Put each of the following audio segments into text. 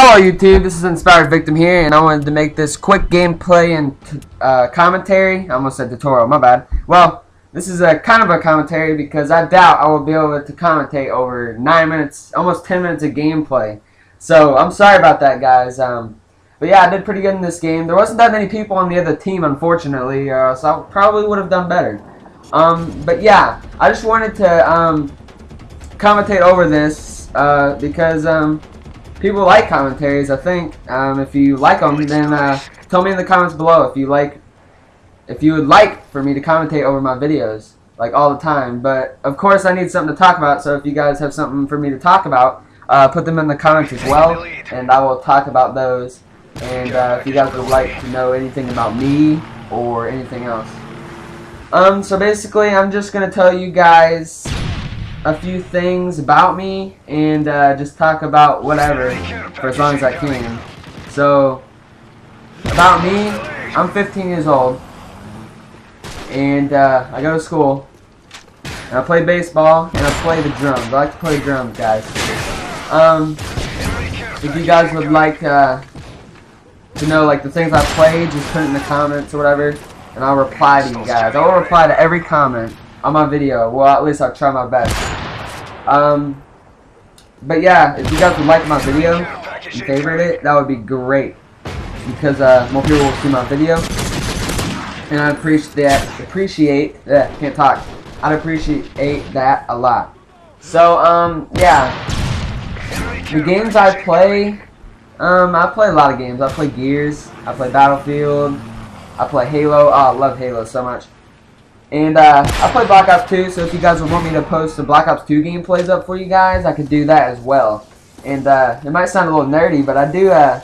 Hello YouTube, this is Inspired Victim here, and I wanted to make this quick gameplay and uh, commentary. I almost said tutorial, my bad. Well, this is a kind of a commentary because I doubt I will be able to commentate over 9 minutes, almost 10 minutes of gameplay. So, I'm sorry about that guys. Um, but yeah, I did pretty good in this game. There wasn't that many people on the other team, unfortunately, uh, so I probably would have done better. Um, but yeah, I just wanted to um, commentate over this uh, because... Um, people like commentaries, I think. Um, if you like them, then uh, tell me in the comments below if you like, if you would like for me to commentate over my videos, like all the time. But of course, I need something to talk about. So if you guys have something for me to talk about, uh, put them in the comments as well, and I will talk about those. And uh, if you guys would like to know anything about me or anything else. Um, so basically, I'm just gonna tell you guys a few things about me and uh, just talk about whatever for as long as I can. So, about me, I'm 15 years old and uh, I go to school and I play baseball and I play the drums. I like to play drums, guys. Um, if you guys would like uh, to know like the things I play, just put it in the comments or whatever and I'll reply to you guys. I will reply to every comment on my video. Well, at least I'll try my best. Um, but yeah, if you guys would like my video and favorite it, that would be great. Because uh, more people will see my video. And I appreciate that. Appreciate that. Can't talk. I'd appreciate that a lot. So, um, yeah. The games I play, um, I play a lot of games. I play Gears. I play Battlefield. I play Halo. Oh, I love Halo so much. And uh, I play Black Ops 2, so if you guys would want me to post some Black Ops 2 gameplays up for you guys, I could do that as well. And uh, it might sound a little nerdy, but I do uh,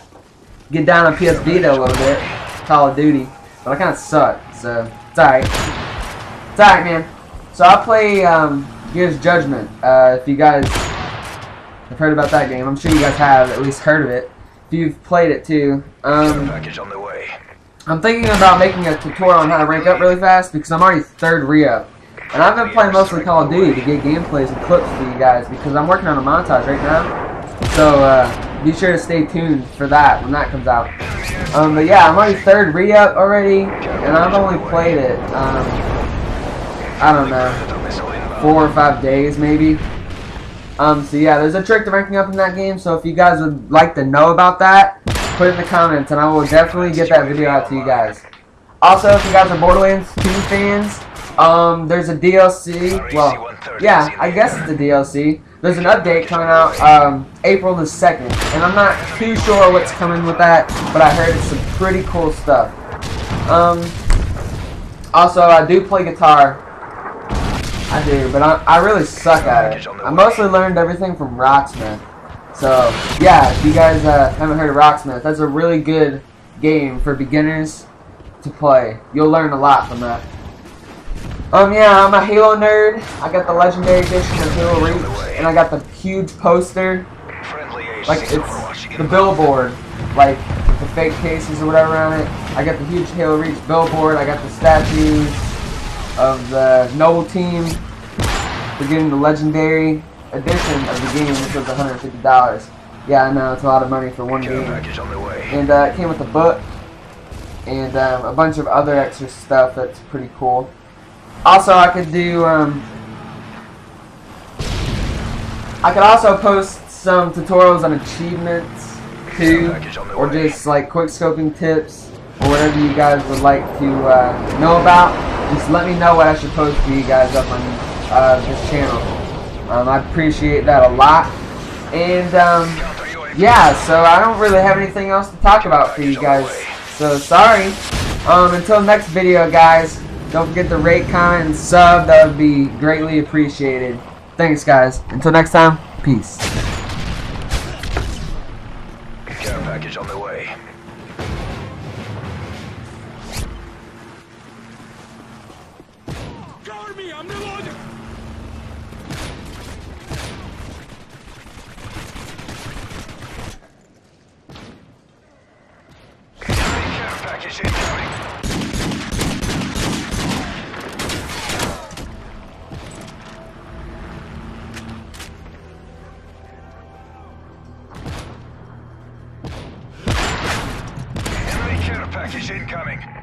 get down on PS Vita a little bit, Call of Duty. But I kind of suck, so it's alright. It's alright, man. So I play um, Gears Judgment. Uh, if you guys have heard about that game, I'm sure you guys have at least heard of it. If you've played it too. Um, I'm thinking about making a tutorial on how to rank up really fast because I'm already third re-up. And I've been playing mostly Call of Duty to get gameplays and clips for you guys because I'm working on a montage right now. So uh, be sure to stay tuned for that when that comes out. Um, but yeah, I'm already third re-up already, and I've only played it, um, I don't know, four or five days maybe. Um, so yeah, there's a trick to ranking up in that game, so if you guys would like to know about that, put in the comments, and I will definitely get that video out to you guys. Also, if you guys are Borderlands 2 fans, um, there's a DLC. Well, yeah, I guess it's a DLC. There's an update coming out um, April the 2nd, and I'm not too sure what's coming with that, but I heard it's some pretty cool stuff. Um, also, I do play guitar. I do, but I, I really suck at it. I mostly learned everything from Rocksmith. So, yeah, if you guys uh, haven't heard of Rocksmith, that's a really good game for beginners to play. You'll learn a lot from that. Um, yeah, I'm a Halo nerd. I got the Legendary Edition of Halo Reach, and I got the huge poster. Like, it's the billboard, like, the fake cases or whatever on it. I got the huge Halo Reach billboard. I got the statues of the Noble team. We're getting the Legendary edition of the game, which was $150. Yeah, I know, it's a lot of money for one game. And uh, it came with a book and um, a bunch of other extra stuff that's pretty cool. Also, I could do, um, I could also post some tutorials on achievements too, or just like quick scoping tips, or whatever you guys would like to uh, know about. Just let me know what I should post for you guys up on uh, this channel. Um, I appreciate that a lot. And, um, yeah, so I don't really have anything else to talk about for you guys. So, sorry. Um, until next video, guys, don't forget to rate, comment, and sub. That would be greatly appreciated. Thanks, guys. Until next time, peace. Care package on the way. Cover me, I'm reloading! Package incoming.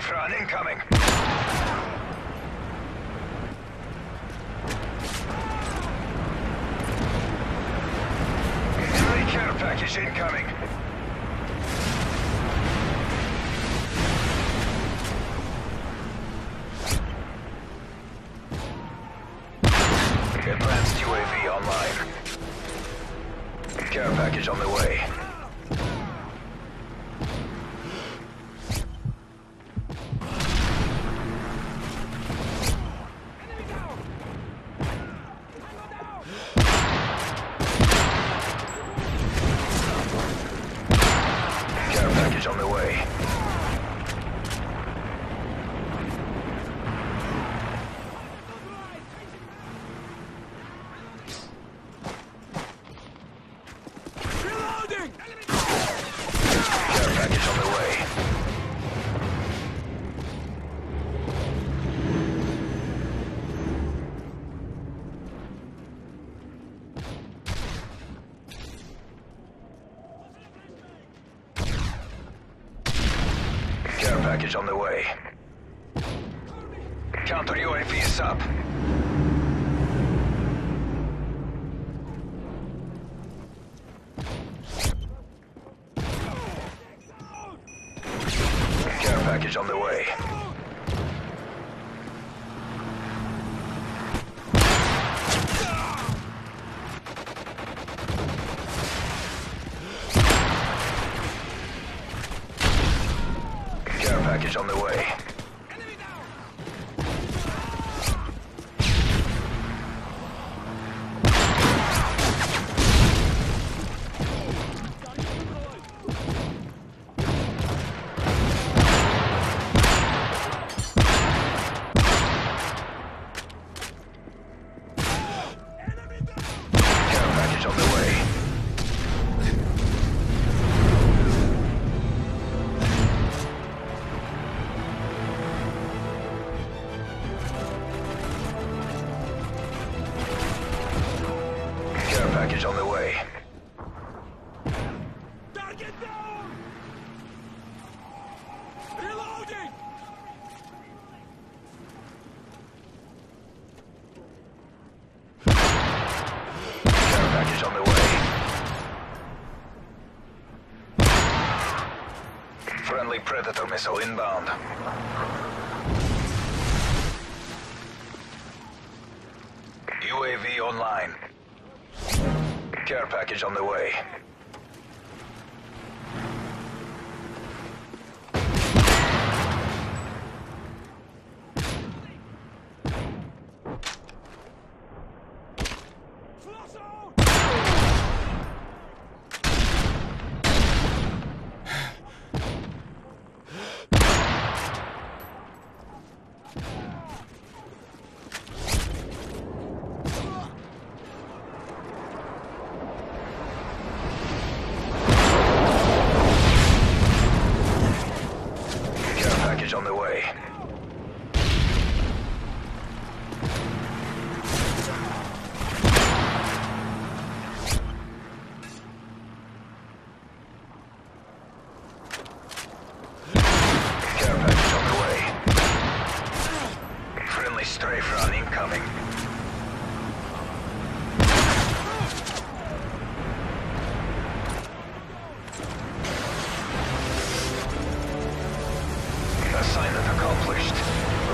Enemy incoming. Enemy care package incoming. Advanced UAV online. Care package on the way. Package on the way. Package on the way. Counter UAV is up. Care package on the way. Care on the way. Predator missile inbound. UAV online. Care package on the way.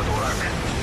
トラク